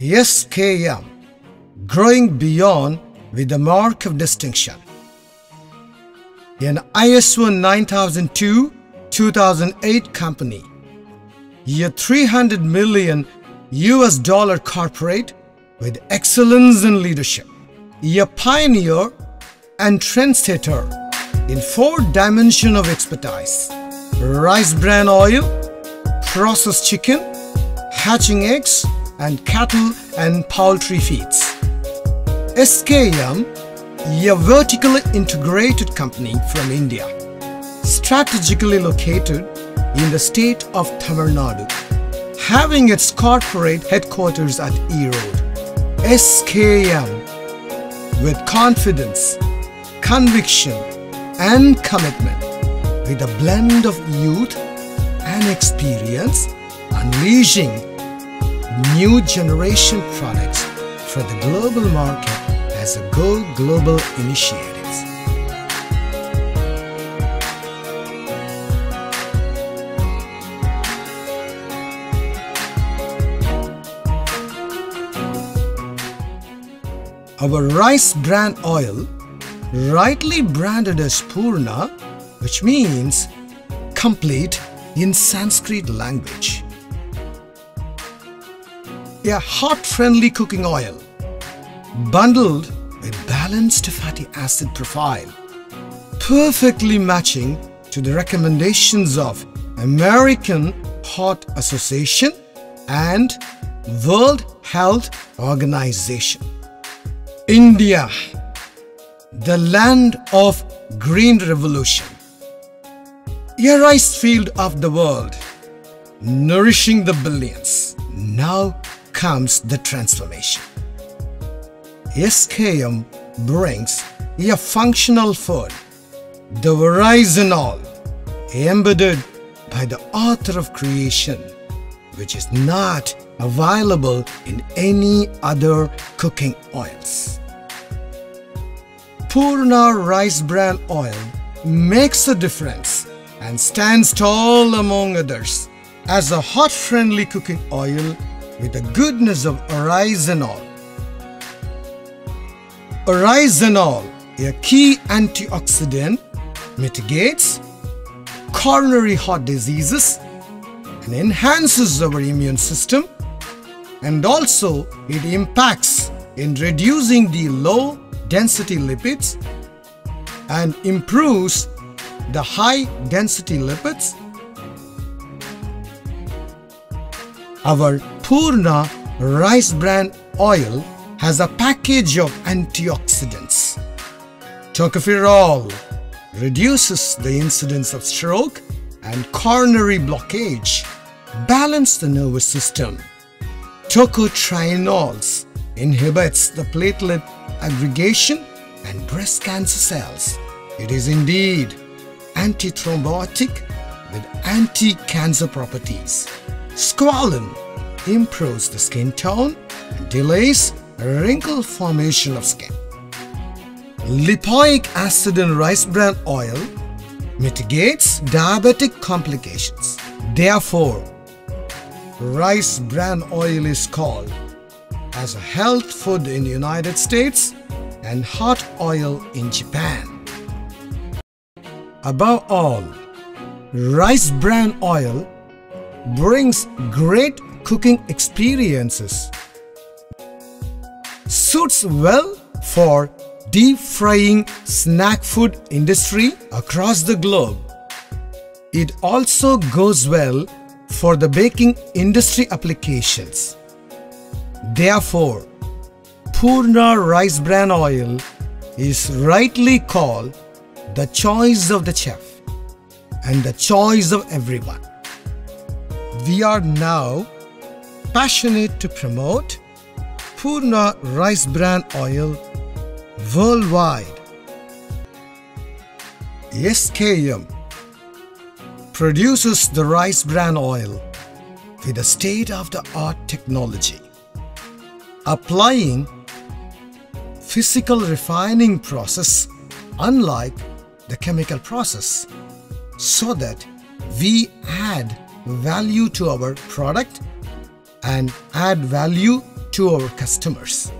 SKM, growing beyond with the mark of distinction. An ISO 9002 2008 company, a 300 million US dollar corporate with excellence in leadership, a pioneer and trendsetter in four dimension of expertise. Rice bran oil, processed chicken, hatching eggs, and cattle and poultry feeds. SKM, a vertically integrated company from India, strategically located in the state of Tamil Nadu, having its corporate headquarters at Erode. SKM, with confidence, conviction, and commitment, with a blend of youth and experience, unleashing new generation products for the global market as a Go Global initiative. Our rice bran oil, rightly branded as Purna, which means complete in Sanskrit language. A hot friendly cooking oil bundled with balanced fatty acid profile, perfectly matching to the recommendations of American Heart Association and World Health Organization. India, the land of green revolution. A rice field of the world, nourishing the billions. Now comes the transformation. SKM brings a functional food, the oryzanol, embedded by the author of creation, which is not available in any other cooking oils. Purna rice bran oil makes a difference and stands tall among others as a hot friendly cooking oil with the goodness of oryzanol. Oryzanol, a key antioxidant, mitigates coronary heart diseases and enhances our immune system and also it impacts in reducing the low density lipids and improves the high density lipids. Our Purna rice bran oil has a package of antioxidants. Tocopherol reduces the incidence of stroke and coronary blockage, balance the nervous system. Tocotrienols inhibits the platelet aggregation and breast cancer cells. It is indeed antithrombotic with anti-cancer properties. Squalene improves the skin tone and delays wrinkle formation of skin. Lipoic acid in rice bran oil mitigates diabetic complications. Therefore, rice bran oil is called as a health food in the United States and hot oil in Japan. Above all, rice bran oil brings great cooking experiences. Suits well for deep frying snack food industry across the globe. It also goes well for the baking industry applications. Therefore, Purna rice bran oil is rightly called the choice of the chef and the choice of everyone. We are now passionate to promote Purna rice bran oil worldwide. SKM produces the rice bran oil with a state-of-the-art technology, applying physical refining process unlike the chemical process so that we add value to our product and add value to our customers.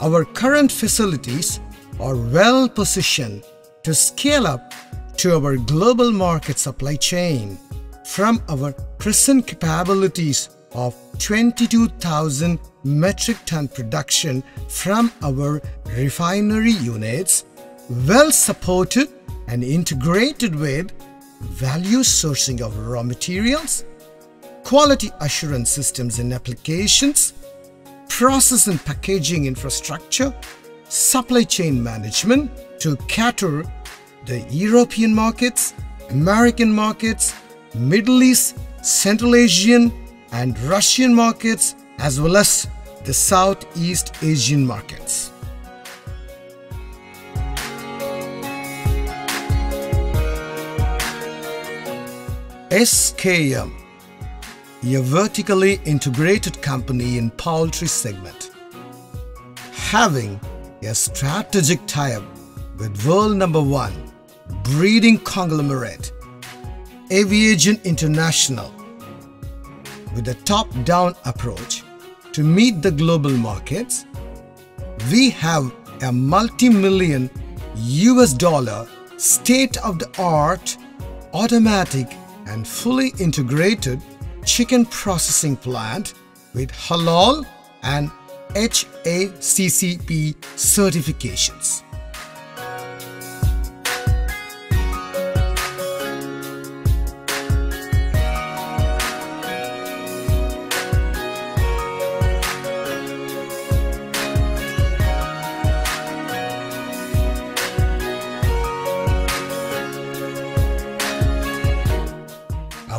Our current facilities are well positioned to scale up to our global market supply chain from our present capabilities of 22,000 metric ton production from our refinery units, well supported and integrated with value sourcing of raw materials, quality assurance systems and applications, process and packaging infrastructure, supply chain management to cater the European markets, American markets, Middle East, Central Asian and Russian markets as well as the Southeast Asian markets. SKM, a vertically integrated company in poultry segment, having a strategic tie-up with world number one breeding conglomerate Aviagen International with a top-down approach to meet the global markets, we have a multi-million US dollar state-of-the-art automatic and fully integrated chicken processing plant with halal and HACCP certifications.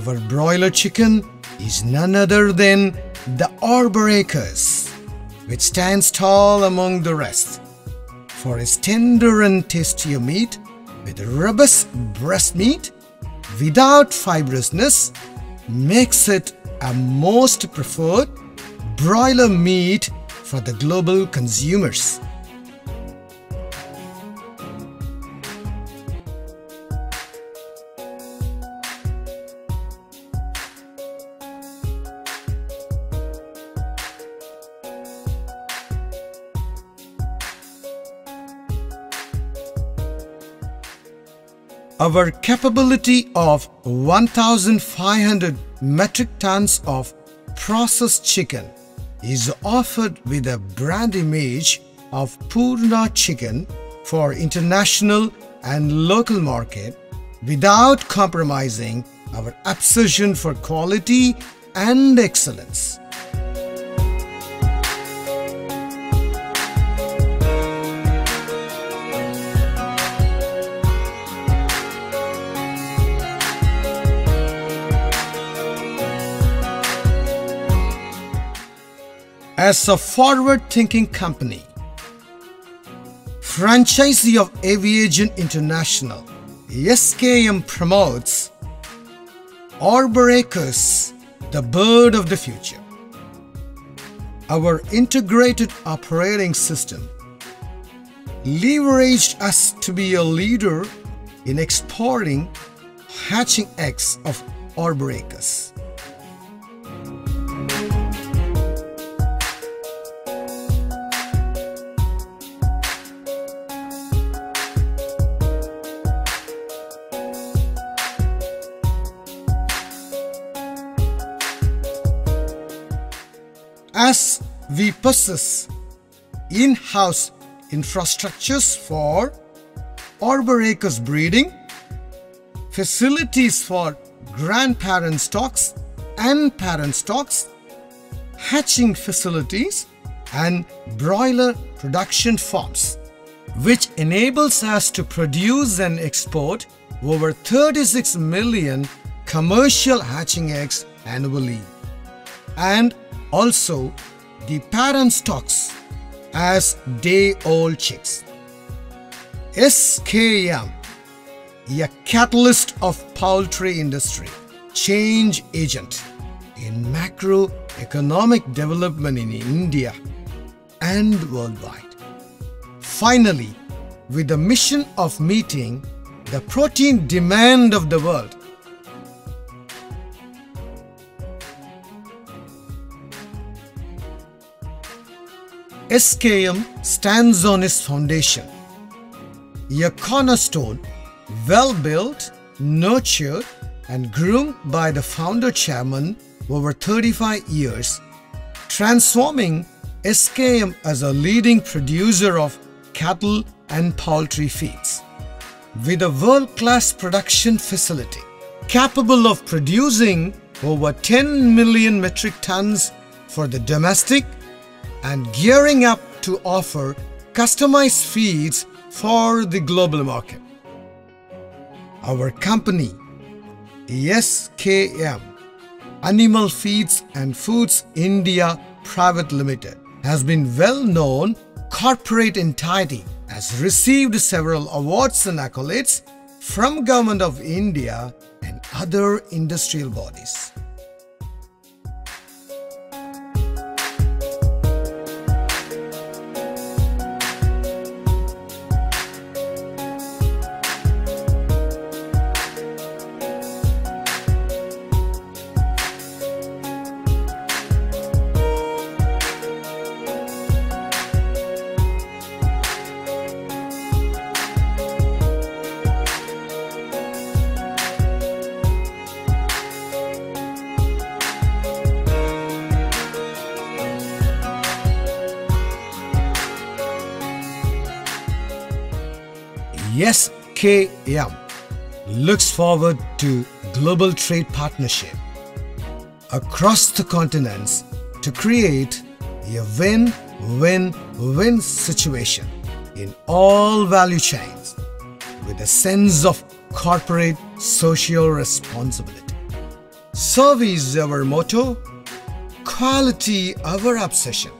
Our broiler chicken is none other than the Arbor Acres, which stands tall among the rest for its tender and tastier meat with robust breast meat without fibrousness makes it a most preferred broiler meat for the global consumers. Our capability of 1500 metric tons of processed chicken is offered with a brand image of Purna chicken for international and local market without compromising our obsession for quality and excellence. As a forward-thinking company, franchisee of Aviagen International, SKM promotes Arbor Acres, the bird of the future. Our integrated operating system leveraged us to be a leader in exporting hatching eggs of Arbor Acres. We possess in-house infrastructures for Arbor Acres breeding, facilities for grandparent stocks and parent stocks, hatching facilities and broiler production farms, which enables us to produce and export over 36 million commercial hatching eggs annually. And also the parent stocks as day-old chicks. SKM, a catalyst of poultry industry, change agent in macroeconomic development in India and worldwide. Finally, with the mission of meeting the protein demand of the world, SKM stands on its foundation. A cornerstone, well built, nurtured, and groomed by the founder chairman over 35 years, transforming SKM as a leading producer of cattle and poultry feeds. With a world-class production facility capable of producing over 10 million metric tons for the domestic and gearing up to offer customized feeds for the global market. Our company, SKM Animal Feeds and Foods India Private Limited, has been well-known corporate entity has received several awards and accolades from Government of India and other industrial bodies. SKM looks forward to global trade partnership across the continents to create a win-win-win situation in all value chains with a sense of corporate social responsibility. Service our motto, quality our obsession.